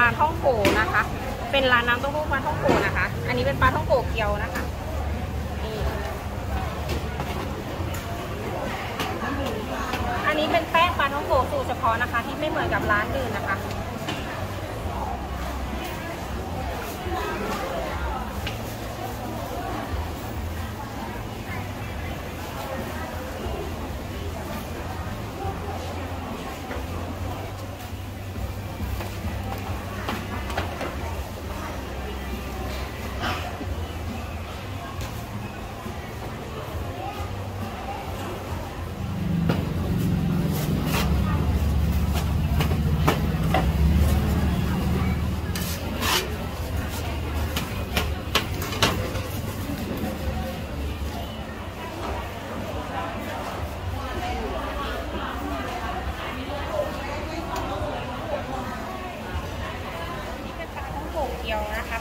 ปลาท่องโกนะคะ เป็นร้านน้ำเต้าหู้ปลาท่องโกนะคะ อันนี้เป็นปลาท่องโกเกียวนะคะอันนี้เป็นแป้งปลาท่องโกสูตรเฉพาะนะคะ ที่ไม่เหมือนกับร้านอื่นนะคะ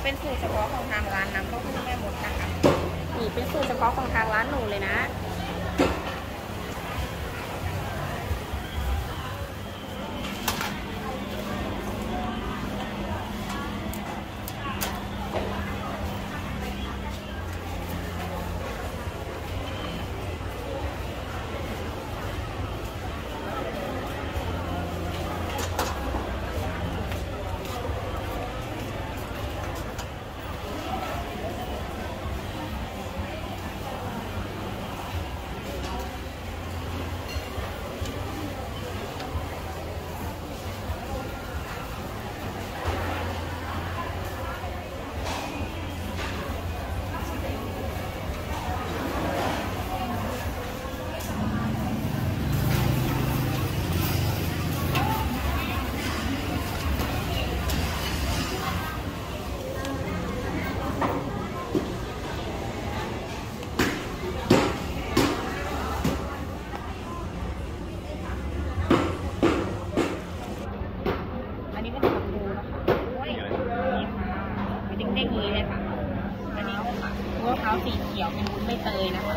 เป็นสูตรเฉพาะของทางร้านน้ำเต้าหู้แม่มดนะคะนี่เป็นสูตรเฉพาะของทางร้านหนูเลยนะ เป็นเด้งๆอย่างนี้เลยค่ะ อันนี้ค่ะมะพร้าวสีเขียวเป็นวุ้นใบเตยนะคะ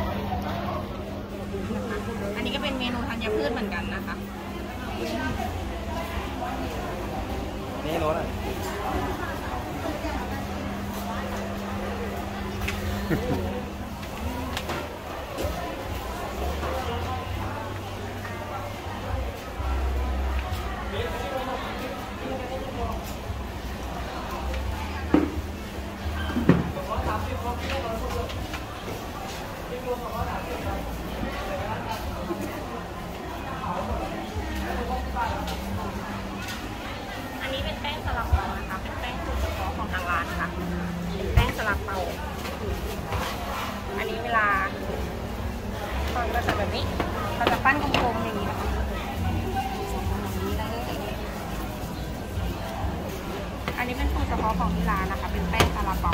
อันนี้ก็เป็นเมนูธัญพืชเหมือนกันนะคะ นี่รถอะอั เป็นแป้งสลับเปาอันนี้เวลาตอนเราจะแบบนี้เราจะปั้นกลมๆอย่างนี้นะคะอันนี้เป็นสูตรเฉพาะของที่ร้านนะคะ เป็นแป้งสลับเปา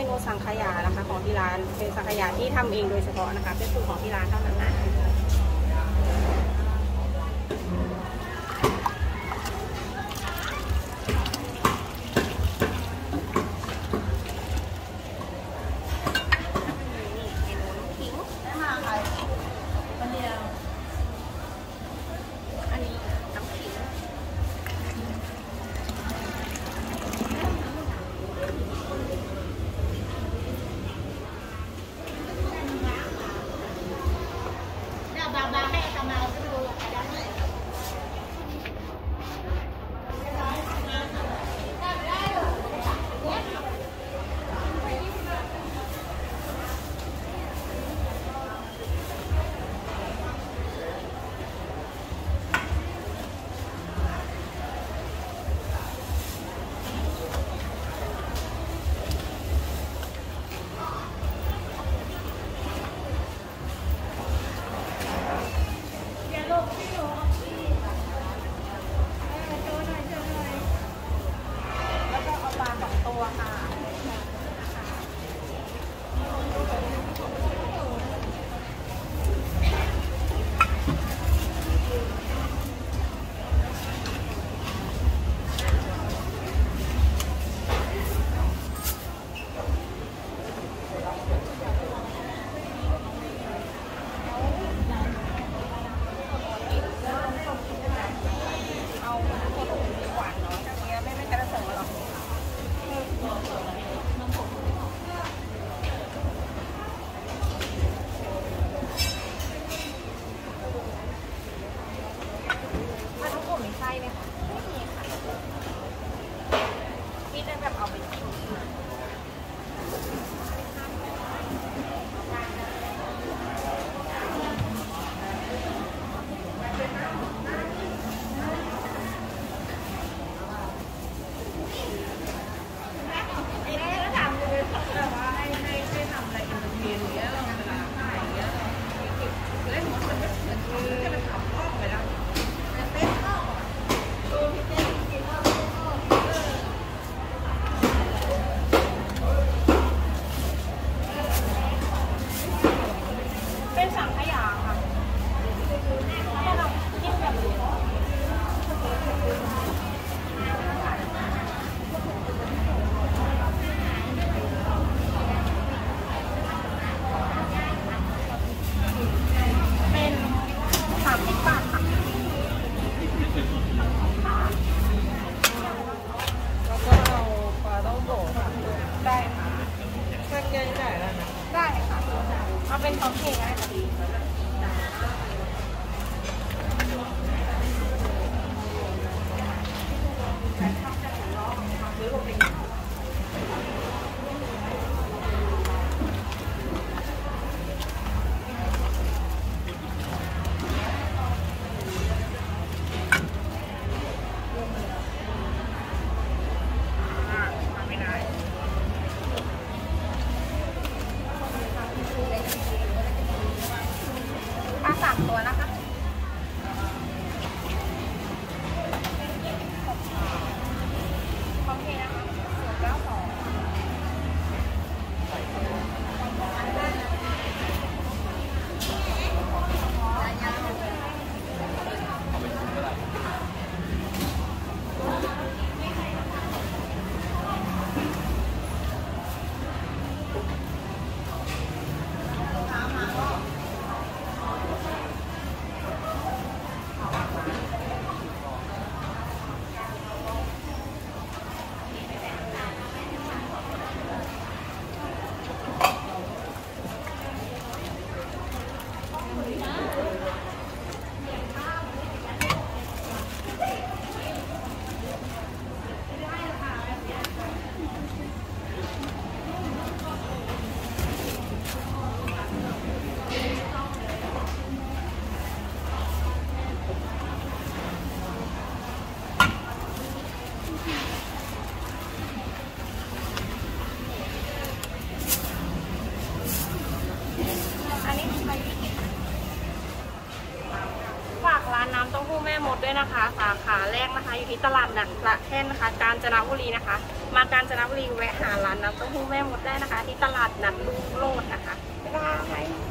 มนูสังขยานะคะของที่ร้าน เป็นสังขยาที่ทำเองโดยเฉพาะนะคะ เป็นสูตรของที่ร้านเท่านั้นนะ ขยะค่ะให้เราคิดแบบาขาแรกนะคะ อยู่ที่ตลาดหนังประเท่นนะคะ กาญจนบุรีนะคะ มากาญจนบุรีแวะหาร้านน้ำเต้าหู้แม่มดได้นะคะ ที่ตลาดนัดลุงโลดนะคะบ๊ายบาย